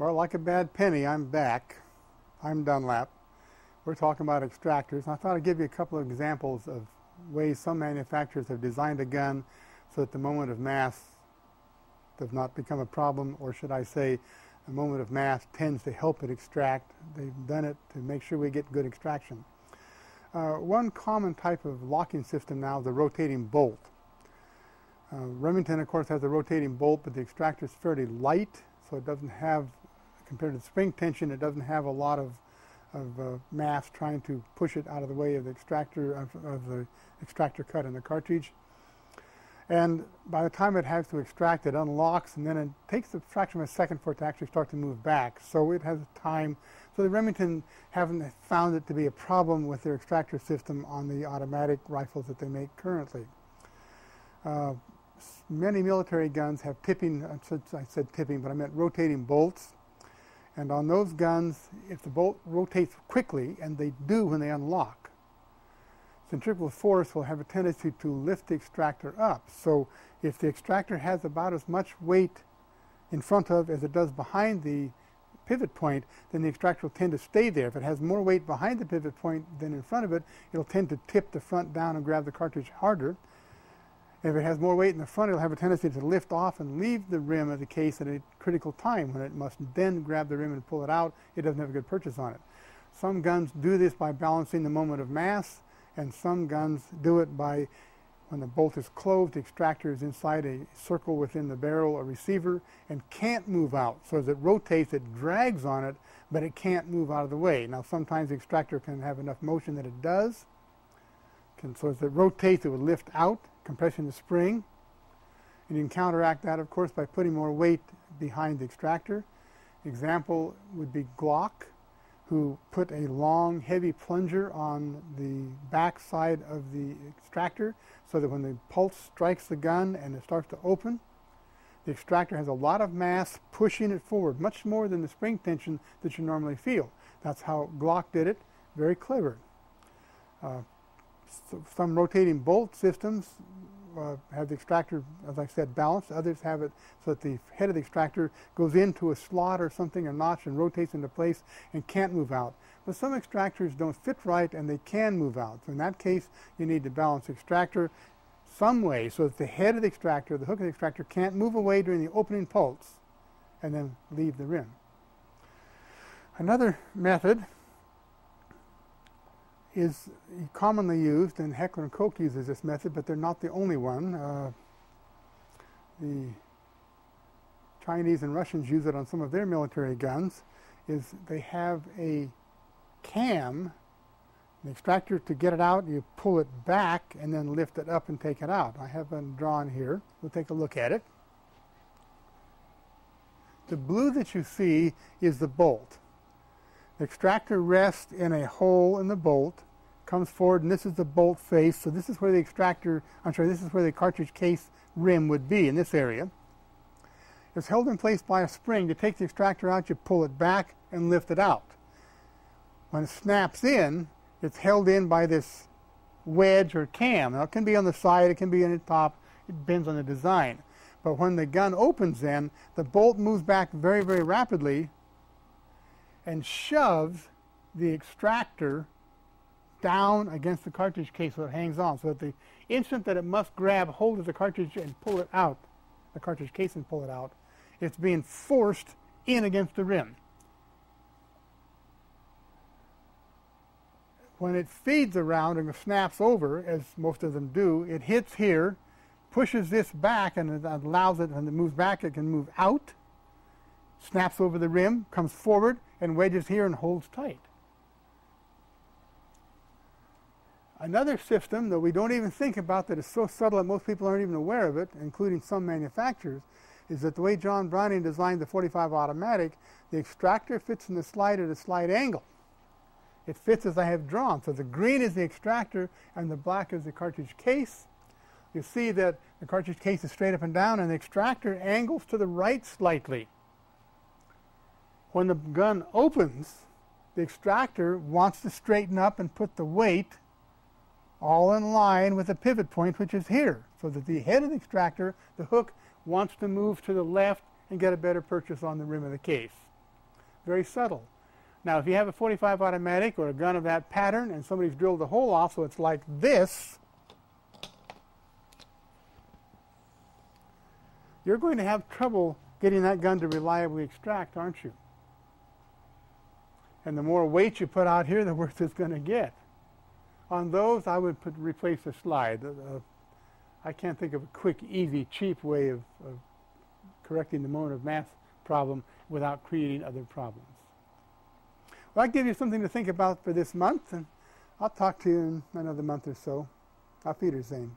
Well, like a bad penny, I'm back. I'm Dunlap. We're talking about extractors. I thought I'd give you a couple of examples of ways some manufacturers have designed a gun so that the moment of mass does not become a problem, or should I say, a moment of mass tends to help it extract. They've done it to make sure we get good extraction. Uh, one common type of locking system now is the rotating bolt. Uh, Remington, of course, has a rotating bolt, but the extractor is fairly light, so it doesn't have compared to the spring tension, it doesn't have a lot of, of uh, mass trying to push it out of the way of the extractor of, of, the extractor cut in the cartridge. And by the time it has to extract, it unlocks, and then it takes a fraction of a second for it to actually start to move back. So it has time. So the Remington haven't found it to be a problem with their extractor system on the automatic rifles that they make currently. Uh, many military guns have tipping, I said tipping, but I meant rotating bolts and on those guns, if the bolt rotates quickly, and they do when they unlock, centrifugal force will have a tendency to lift the extractor up. So if the extractor has about as much weight in front of as it does behind the pivot point, then the extractor will tend to stay there. If it has more weight behind the pivot point than in front of it, it'll tend to tip the front down and grab the cartridge harder. If it has more weight in the front, it'll have a tendency to lift off and leave the rim of the case at a critical time when it must then grab the rim and pull it out. It doesn't have a good purchase on it. Some guns do this by balancing the moment of mass, and some guns do it by when the bolt is closed, the extractor is inside a circle within the barrel or receiver and can't move out. So as it rotates, it drags on it, but it can't move out of the way. Now sometimes the extractor can have enough motion that it does. Can, so as it rotates, it would lift out compression the spring. And you can counteract that, of course, by putting more weight behind the extractor. Example would be Glock, who put a long, heavy plunger on the back side of the extractor so that when the pulse strikes the gun and it starts to open, the extractor has a lot of mass pushing it forward, much more than the spring tension that you normally feel. That's how Glock did it. Very clever. Uh, some rotating bolt systems uh, have the extractor, as I said, balanced. Others have it so that the head of the extractor goes into a slot or something, a notch, and rotates into place and can't move out. But some extractors don't fit right and they can move out. So in that case, you need to balance the extractor some way so that the head of the extractor, the hook of the extractor, can't move away during the opening pulse and then leave the rim. Another method is commonly used, and Heckler & Koch uses this method, but they're not the only one. Uh, the Chinese and Russians use it on some of their military guns, is they have a cam, an extractor to get it out, you pull it back and then lift it up and take it out. I have one drawn here. We'll take a look at it. The blue that you see is the bolt. The extractor rests in a hole in the bolt, comes forward, and this is the bolt face. So this is where the extractor, I'm sorry, this is where the cartridge case rim would be in this area. It's held in place by a spring. To take the extractor out, you pull it back and lift it out. When it snaps in, it's held in by this wedge or cam. Now, it can be on the side, it can be on the top, it depends on the design. But when the gun opens then, the bolt moves back very, very rapidly and shoves the extractor down against the cartridge case so it hangs on. So at the instant that it must grab hold of the cartridge and pull it out, the cartridge case and pull it out, it's being forced in against the rim. When it feeds around and snaps over, as most of them do, it hits here, pushes this back, and it allows it, when it moves back, it can move out, snaps over the rim, comes forward, and wedges here and holds tight. Another system that we don't even think about that is so subtle that most people aren't even aware of it, including some manufacturers, is that the way John Browning designed the 45 automatic, the extractor fits in the slide at a slight angle. It fits as I have drawn. So the green is the extractor and the black is the cartridge case. You see that the cartridge case is straight up and down and the extractor angles to the right slightly. When the gun opens, the extractor wants to straighten up and put the weight all in line with the pivot point, which is here, so that the head of the extractor, the hook, wants to move to the left and get a better purchase on the rim of the case. very subtle. Now, if you have a 45 automatic or a gun of that pattern and somebody's drilled a hole off so it's like this, you're going to have trouble getting that gun to reliably extract, aren't you? And the more weight you put out here, the worse it's going to get. On those, I would put, replace the slide. Uh, I can't think of a quick, easy, cheap way of, of correcting the moment of mass problem without creating other problems. Well, I'll give you something to think about for this month, and I'll talk to you in another month or so. Auf Wiedersehen.